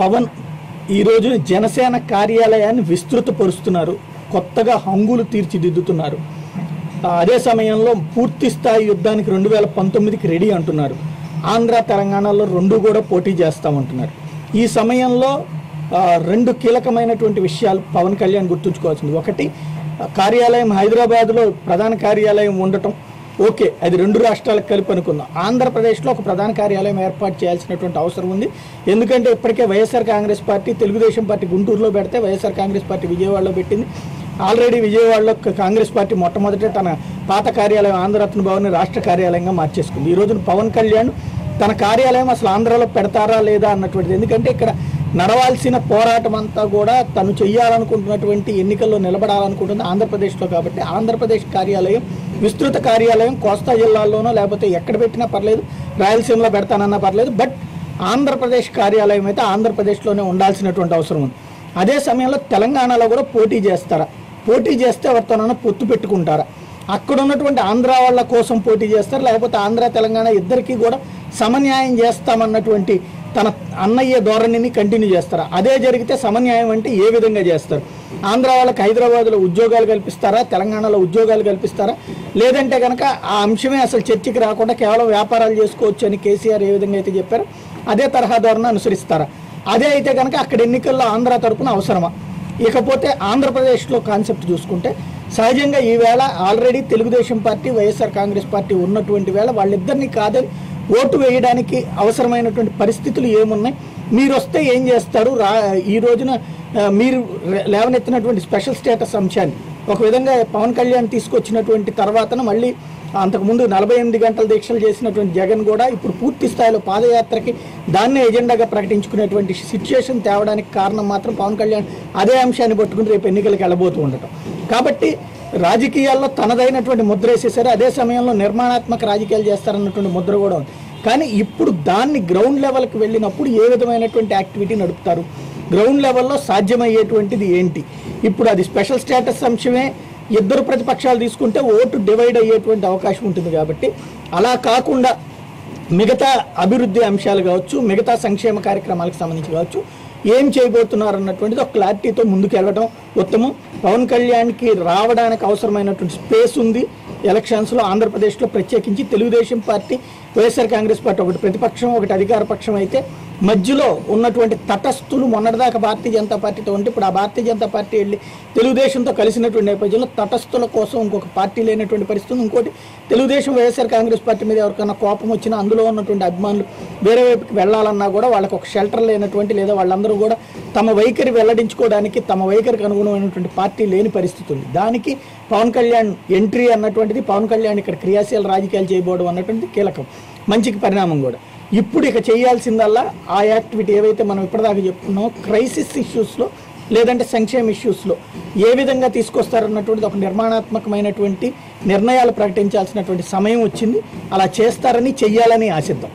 పవన్ ఈ రోజున జనసేన కార్యాలయాన్ని విస్తృతపరుస్తున్నారు. కొత్తగా హంగులు తీర్చిదిద్దుతున్నారు. అదే సమయంలో పూర్తి స్థాయి యుద్ధానికి రెండు వేల పంతొమ్మిదికి రెడీ అంటున్నారు. ఆంధ్ర తెలంగాణలో రెండు కూడా పోటీ చేస్తామంటున్నారు. ఈ సమయంలో రెండు కీలకమైనటువంటి విషయాలు పవన్ కళ్యాణ్ గుర్తుంచుకోవాల్సింది. ఒకటి కార్యాలయం హైదరాబాద్లో ప్రధాన కార్యాలయం ఉండటం. ఓకే అది రెండు రాష్ట్రాలకు కలిపి అనుకుందాం. ఆంధ్రప్రదేశ్లో ఒక ప్రధాన కార్యాలయం ఏర్పాటు చేయాల్సినటువంటి అవసరం ఉంది. ఎందుకంటే ఇప్పటికే YSR Congress party Telugu Desam party గుంటూరులో పెడితే వైఎస్ఆర్ కాంగ్రెస్ పార్టీ విజయవాడలో పెట్టింది. ఆల్రెడీ విజయవాడలో కాంగ్రెస్ పార్టీ మొట్టమొదట తన పాత కార్యాలయం ఆంధ్రరత్న భవన్ రాష్ట్ర కార్యాలయంగా మార్చేసుకుంది. ఈ రోజున పవన్ కళ్యాణ్ తన కార్యాలయం అసలు ఆంధ్రాలో పెడతారా లేదా అన్నటువంటిది. ఎందుకంటే ఇక్కడ నడవాల్సిన పోరాటం అంతా కూడా తను చెయ్యాలనుకుంటున్నటువంటి ఎన్నికల్లో నిలబడాలనుకుంటుంది ఆంధ్రప్రదేశ్లో కాబట్టి. ఆంధ్రప్రదేశ్ కార్యాలయం విస్తృత కార్యాలయం కోస్తా జిల్లాల్లోనో లేకపోతే ఎక్కడ పెట్టినా పర్లేదు రాయలసీమలో పెడతానన్నా పర్లేదు బట్ ఆంధ్రప్రదేశ్ కార్యాలయం అయితే ఆంధ్రప్రదేశ్లోనే ఉండాల్సినటువంటి అవసరం ఉంది. అదే సమయంలో తెలంగాణలో కూడా పోటీ చేస్తారా? పోటీ చేస్తే ఎవరితోనైనా పొత్తు పెట్టుకుంటారా? అక్కడ ఉన్నటువంటి ఆంధ్ర వాళ్ళ కోసం పోటీ చేస్తారు? లేకపోతే ఆంధ్ర తెలంగాణ ఇద్దరికీ కూడా సమన్యాయం చేస్తామన్నటువంటి తన అన్నయ్య ధోరణిని కంటిన్యూ చేస్తారా? అదే జరిగితే సమన్యాయం అంటే ఏ విధంగా చేస్తారు? ఆంధ్ర వాళ్ళకి హైదరాబాద్లో ఉద్యోగాలు కల్పిస్తారా? తెలంగాణలో ఉద్యోగాలు కల్పిస్తారా? లేదంటే కనుక ఆ అంశమే అసలు చర్చకి రాకుండా కేవలం వ్యాపారాలు చేసుకోవచ్చు అని కేసీఆర్ ఏ విధంగా అయితే చెప్పారో అదే తరహా ధోరణి అనుసరిస్తారా? అదే అయితే కనుక అక్కడ ఎన్నికల్లో ఆంధ్ర తరపున అవసరమా? ఇకపోతే ఆంధ్రప్రదేశ్లో కాన్సెప్ట్ చూసుకుంటే సహజంగా ఈవేళ already Telugu Desam party YSR Congress party ఉన్నటువంటి వేళ వాళ్ళిద్దరిని కాదని ఓటు వేయడానికి అవసరమైనటువంటి పరిస్థితులు ఏమున్నాయి? మీరు వస్తే ఏం చేస్తారు? రా ఈ రోజున మీరు లేవనెత్తినటువంటి స్పెషల్ స్టేటస్ అంశాన్ని ఒక విధంగా పవన్ కళ్యాణ్ తీసుకొచ్చినటువంటి తర్వాతన మళ్ళీ అంతకుముందు నలభై ఎనిమిది గంటల దీక్షలు చేసినటువంటి జగన్ కూడా ఇప్పుడు పూర్తి స్థాయిలో పాదయాత్రకి దాన్నే ఎజెండాగా ప్రకటించుకునేటువంటి సిచ్యుయేషన్ తేవడానికి కారణం మాత్రం పవన్ కళ్యాణ్ అదే అంశాన్ని పట్టుకుని రేపు ఎన్నికలకు వెళ్ళబోతూ ఉండటం. కాబట్టి రాజకీయాల్లో తనదైనటువంటి ముద్ర వేసేసారు అదే సమయంలో నిర్మాణాత్మక రాజకీయాలు చేస్తారన్నటువంటి ముద్ర కూడా ఉంది. కానీ ఇప్పుడు దాన్ని గ్రౌండ్ లెవెల్కి వెళ్ళినప్పుడు ఏ విధమైనటువంటి యాక్టివిటీ నడుపుతారు? గ్రౌండ్ లెవెల్లో సాధ్యమయ్యేటువంటిది ఏంటి? ఇప్పుడు అది స్పెషల్ స్టేటస్ అంశమే. ఇద్దరు ప్రతిపక్షాలు తీసుకుంటే ఓటు డివైడ్ అయ్యేటువంటి అవకాశం ఉంటుంది కాబట్టి అలా కాకుండా మిగతా అభివృద్ధి అంశాలు కావచ్చు మిగతా సంక్షేమ కార్యక్రమాలకు సంబంధించి కావచ్చు ఏం చేయబోతున్నారు అన్నటువంటిది ఒక క్లారిటీతో ముందుకు వెళ్ళడం ఉత్తమం. పవన్ కళ్యాణ్కి రావడానికి అవసరమైనటువంటి స్పేస్ ఉంది. ఎలక్షన్స్లో ఆంధ్రప్రదేశ్లో ప్రత్యేకించి Telugu Desam party YSR Congress party ఒకటి ప్రతిపక్షం ఒకటి అధికార పక్షం అయితే మధ్యలో ఉన్నటువంటి తటస్థులు మొన్నటిదాకా భారతీయ జనతా పార్టీతో ఉంటే ఇప్పుడు ఆ భారతీయ జనతా పార్టీ వెళ్ళి తెలుగుదేశంతో కలిసినటువంటి నేపథ్యంలో తటస్థుల కోసం ఇంకొక పార్టీ లేనటువంటి పరిస్థితి ఇంకోటి తెలుగుదేశం వైఎస్ఆర్ కాంగ్రెస్ పార్టీ మీద ఎవరికైనా కోపం వచ్చినా అందులో ఉన్నటువంటి అభిమానులు వేరే వైపుకి వెళ్ళాలన్నా కూడా వాళ్ళకి ఒక షెల్టర్ లేనటువంటి లేదా వాళ్ళందరూ కూడా తమ వైఖరి వెల్లడించుకోవడానికి తమ వైఖరికి అనుగుణమైనటువంటి పార్టీ లేని పరిస్థితి ఉంది. దానికి పవన్ కళ్యాణ్ ఎంట్రీ అన్నటువంటిది పవన్ కళ్యాణ్ ఇక్కడ క్రియాశీల రాజకీయాలు చేయబోవడం అన్నటువంటిది కీలకం. మంచికి పరిణామం కూడా. ఇప్పుడు ఇక చేయాల్సిందల్లా ఆ యాక్టివిటీ ఏవైతే మనం ఇప్పటిదాకా చెప్పుకున్నామో క్రైసిస్ ఇష్యూస్లో లేదంటే సంక్షేమ ఇష్యూస్లో ఏ విధంగా తీసుకొస్తారన్నటువంటిది ఒక నిర్మాణాత్మకమైనటువంటి నిర్ణయాలు ప్రకటించాల్సినటువంటి సమయం వచ్చింది. అలా చేస్తారని చెయ్యాలని ఆశిద్దాం.